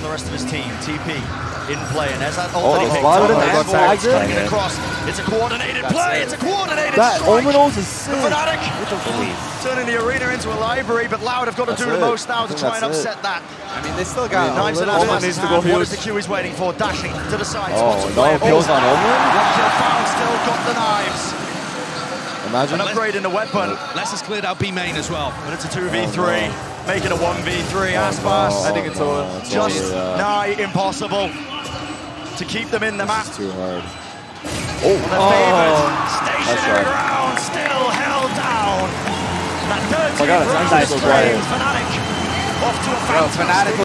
on the rest of his team. TP in play, and there's that Oh, ult that he picked up. and Envoy tagged it across. It's a coordinated That's play. it. It's a coordinated That strike. Omenos is sick. The Fnatic What the fuck? Mm, turning the arena into a library, but Loud have got to That's do the most now to try and that's it. upset that. I mean, they still got Nines a and little Atlas needs to go What huge. is the Q he's waiting for? Dashing to the side. Oh, no play. kills oh, on Omen? One kill found, still got the knives. Imagine. An upgrade in the weapon, Less has cleared out B main as well. but it's a 2v3, making it a 1v3. Aspas, Oh, I think it's over. Oh, no, it's just over, yeah. nigh impossible to keep them in the map. It's too hard. Oh, oh, the favourite, Nice stationary try. ground, still held down. That Oh my God, it's so Flames. Fnatic, off to a Bro, fantastic Fnatic